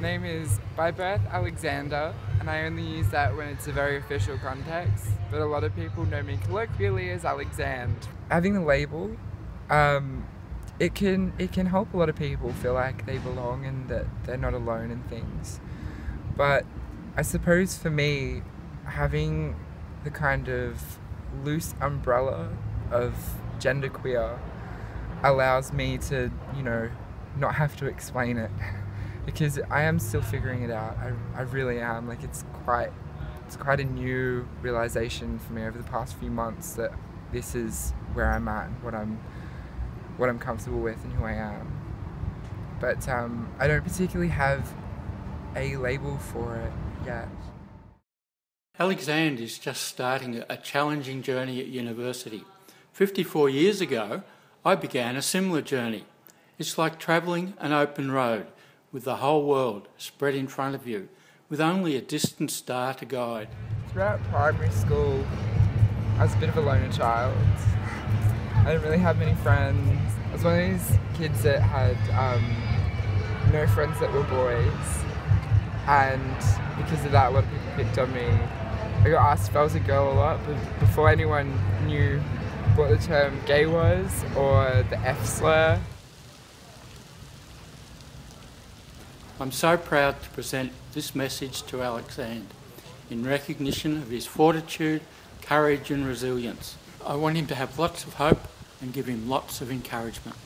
name is by birth Alexander, and I only use that when it's a very official context. But a lot of people know me colloquially as Alexand. Having the label, um, it can it can help a lot of people feel like they belong and that they're not alone in things. But I suppose for me, having the kind of loose umbrella of genderqueer allows me to, you know, not have to explain it because I am still figuring it out. I, I really am. Like it's quite it's quite a new realization for me over the past few months that this is where I'm at, what I'm what I'm comfortable with and who I am. But um, I don't particularly have a label for it yet. Alexand is just starting a challenging journey at university. 54 years ago, I began a similar journey. It's like travelling an open road with the whole world spread in front of you, with only a distant star to guide. Throughout primary school, I was a bit of a loner child. I didn't really have many friends. I was one of these kids that had um, no friends that were boys, and because of that, a lot of people picked on me. I got asked if I was a girl a lot, but before anyone knew what the term gay was or the F slur. I'm so proud to present this message to Alexand in recognition of his fortitude, courage, and resilience. I want him to have lots of hope and give him lots of encouragement.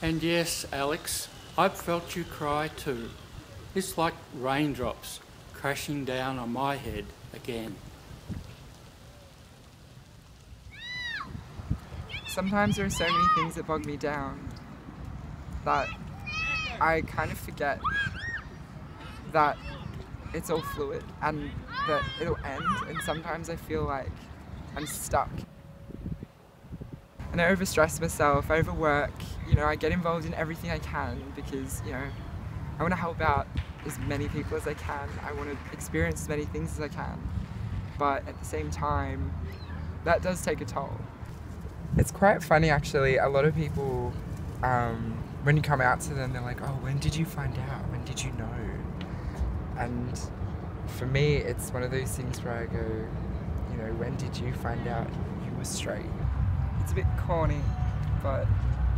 And yes, Alex, I've felt you cry too. It's like raindrops crashing down on my head again. Sometimes there are so many things that bog me down that I kind of forget that it's all fluid and that it'll end and sometimes I feel like I'm stuck. And I overstress myself, I overwork, you know, I get involved in everything I can because, you know, I want to help out as many people as I can. I want to experience as many things as I can. But at the same time, that does take a toll. It's quite funny actually. A lot of people, um, when you come out to them, they're like, oh, when did you find out? When did you know? And for me, it's one of those things where I go, you know, when did you find out you were straight? It's a bit corny, but,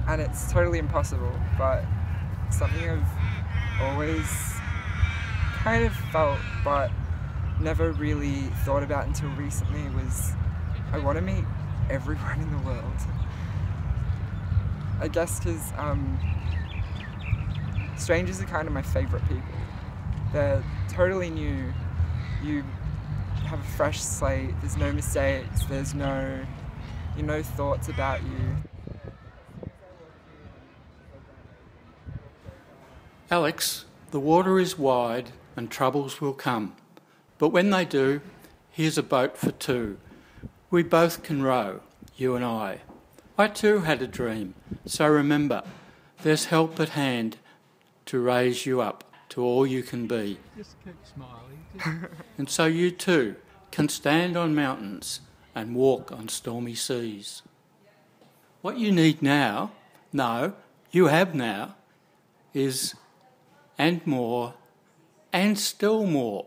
and it's totally impossible, but something I've always kind of felt, but never really thought about until recently was I want to meet everyone in the world. I guess because um, strangers are kind of my favorite people. They're totally new. You have a fresh slate. There's no mistakes. There's no, you know, thoughts about you. Alex, the water is wide and troubles will come. But when they do, here's a boat for two. We both can row, you and I. I too had a dream, so remember, there's help at hand to raise you up to all you can be. Just keep smiling. and so you too can stand on mountains and walk on stormy seas. What you need now, no, you have now, is and more and still more